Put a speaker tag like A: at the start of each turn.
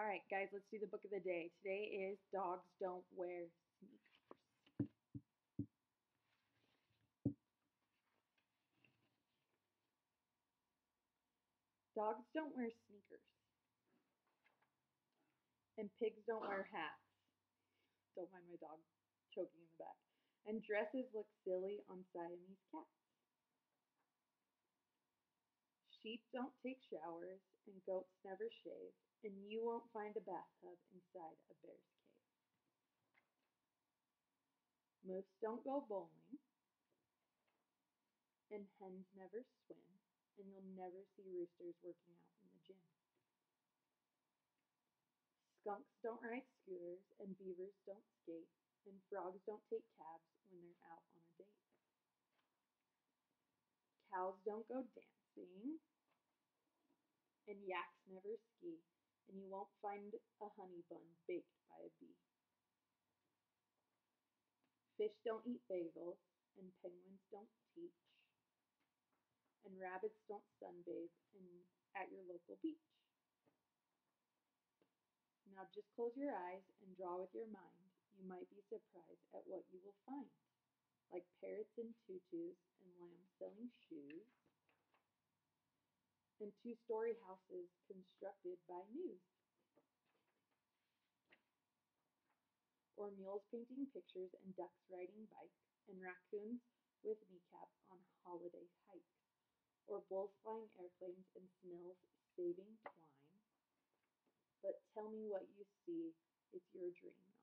A: All right, guys, let's do the book of the day. Today is Dogs Don't Wear Sneakers. Dogs don't wear sneakers. And pigs don't wear hats. Don't mind my dog choking in the back. And dresses look silly on Siamese cats. Sheep don't take showers, and goats never shave, and you won't find a bathtub inside a bear's cave. Moose don't go bowling, and hens never swim, and you'll never see roosters working out in the gym. Skunks don't ride scooters, and beavers don't skate, and frogs don't take cabs when they're out on a date. Cows don't go dancing, and yaks never ski, and you won't find a honey bun baked by a bee. Fish don't eat bagels, and penguins don't teach, and rabbits don't sunbathe in, at your local beach. Now just close your eyes and draw with your mind. You might be surprised at what you will find, like parrots in tutus and lambs selling shoes, and two-story houses constructed by gnus. Or mules painting pictures and ducks riding bikes, and raccoons with kneecaps on holiday hikes, or bulls flying airplanes and snails saving twine. But tell me what you see, it's your dream,